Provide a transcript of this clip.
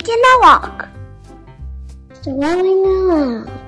taking a walk. Strolling along.